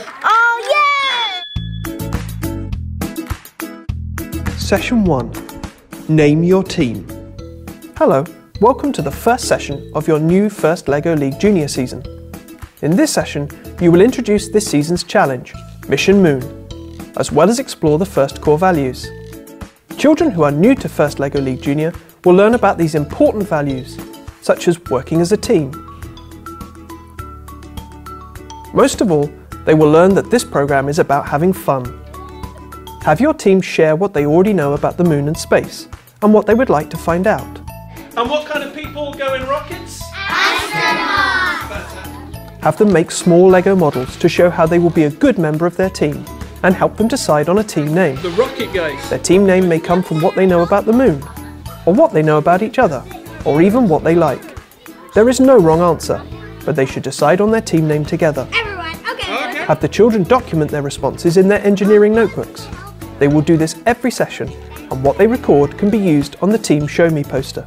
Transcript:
Oh, yeah! Session 1 Name your team. Hello, welcome to the first session of your new First LEGO League Junior season. In this session, you will introduce this season's challenge, Mission Moon, as well as explore the first core values. Children who are new to First LEGO League Junior will learn about these important values, such as working as a team. Most of all, they will learn that this program is about having fun. Have your team share what they already know about the moon and space, and what they would like to find out. And what kind of people go in rockets? Astronauts! Have them make small Lego models to show how they will be a good member of their team, and help them decide on a team name. The rocket guys. Their team name may come from what they know about the moon, or what they know about each other, or even what they like. There is no wrong answer, but they should decide on their team name together. Everyone, okay. Okay. Have the children document their responses in their engineering notebooks. They will do this every session, and what they record can be used on the Team Show Me poster.